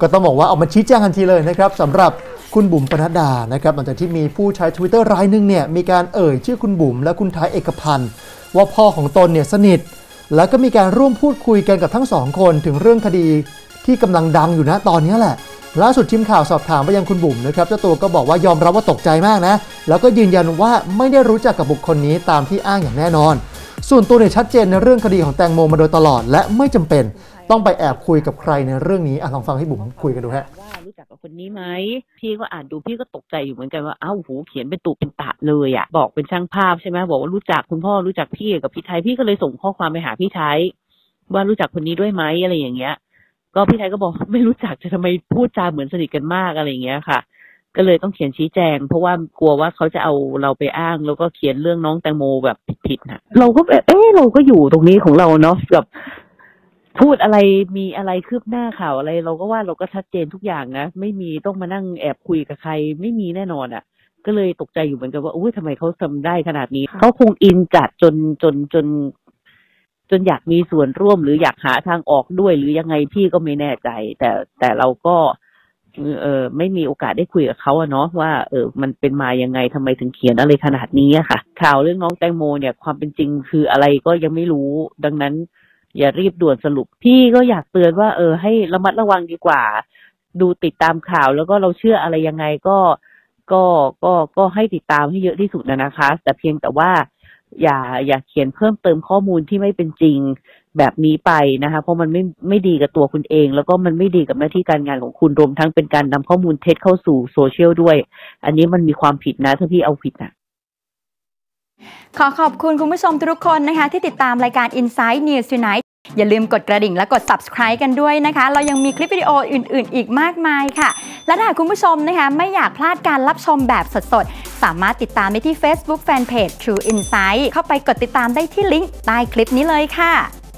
ก็ต้องบอกว่าออกมาชี้แจงทันทีเลยนะครับสำหรับคุณบุ๋มปนัดดานะครับหลังจากที่มีผู้ใช้ Twitter รายหนึ่งเนี่ยมีการเอ่ยชื่อคุณบุ๋มและคุณท้ายเอกพันธ์ว่าพ่อของตนเนี่ยสนิท แล้วก็มีการร่วมพูดคุยกันกับทั้งสองคนถึงเรื่องคดีที่กำลังดังอยู่นะตอนนี้แหละ ล่าสุดทีมข่าวสอบถามไปยังคุณบุ๋มนะครับเจ้าตัวก็บอกว่ายอมรับว่าตกใจมากนะ แล้วก็ยืนยันว่าไม่ได้รู้จักกับบุคคลนี้ตามที่อ้างอย่างแน่นอน ส่วนตัวเนี่ยชัดเจนในเรื่องคดีของแตงโมมาโดยตลอด และไม่จำเป็น ต้องไปแอบคุยกับใครในเรื่องนี้อะลองฟังให้บุ๋มคุยกันดูฮะว่ารู้จักกับคนนี้ไหมพี่ก็อ่านดูพี่ก็ตกใจอยู่เหมือนกันว่าอ้าวโหเขียนเป็นตุเป็นตะเลยอะ่ะบอกเป็นช่างภาพใช่ไหมบอกว่ารู้จักคุณพ่อรู้จักพี่กับพี่ไทยพี่ก็เลยส่งข้อความไปหาพี่ไทยว่ารู้จักคนนี้ด้วยไหมอะไรอย่างเงี้ย ก็พี่ไทยก็บอกไม่รู้จักจะทำไมพูดจาเหมือนสนิทกันมากอะไรอย่างเงี้ยค่ะ ก็เลยต้องเขียนชี้แจง เพราะว่ากลัวว่าเขาจะเอาเราไปอ้าง แล้วก็เขียนเรื่องน้องแตงโมแบบผิดๆนะเราก็แบบเออเราก็อยู่ตรงนี้ของเราเนาะแบบ พูดอะไรมีอะไรคืบหน้าข่าวอะไร เราก็ว่าเราก็ชัดเจนทุกอย่างนะ ไม่มีต้องมานั่งแอบคุยกับใคร ไม่มีแน่นอนอะ่ะ ก็เลยตกใจอยู่เหมือนกันว่าอุ้ยทำไมเขาทำได้ขนาดนี้เขาคงอินจัดจนจนจน จนอยากมีส่วนร่วมหรืออยากหาทางออกด้วย หรือยังไงพี่ก็ไม่แน่ใจ แต่แต่เราก็เออไม่มีโอกาสได้คุยกับเขาอะเนาะว่าเออมันเป็นมายังไงทำไมถึงเขียนอะไรขนาดนี้อะค่ะ ข่าวเรื่องน้องแตงโมเนี่ยความเป็นจริงคืออะไรก็ยังไม่รู้ ดังนั้น อย่ารีบด่วนสรุป พี่ก็อยากเตือนว่า เออ ให้ระมัดระวังดีกว่า ดูติดตามข่าวแล้วก็เราเชื่ออะไรยังไงก็ก็ก็ก็ให้ติดตามให้เยอะที่สุดนะนะคะ แต่เพียงแต่ว่าอย่าอย่าเขียนเพิ่มเติมข้อมูลที่ไม่เป็นจริงแบบนี้ไปนะคะ เพราะมันไม่ไม่ดีกับตัวคุณเอง แล้วก็มันไม่ดีกับหน้าที่การงานของคุณรวมทั้งเป็นการนำข้อมูลเท็จเข้าสู่โซเชียลด้วย อันนี้มันมีความผิดนะถ้าพี่เอาผิดนะ ขอขอบคุณคุณผู้ชมทุกคนนะคะ ที่ติดตามรายการ Inside News Tonight อย่าลืมกดกระดิ่งและกด subscribe กันด้วยนะคะ เรายังมีคลิปวิดีโออื่น ๆ อีกมากมายค่ะ และถ้าคุณผู้ชมนะคะ ไม่อยากพลาดการรับชมแบบสด ๆ สามารถติดตามได้ที่ Facebook Fanpage True Insight เข้าไปกดติดตามได้ที่ลิงก์ใต้คลิปนี้เลยค่ะ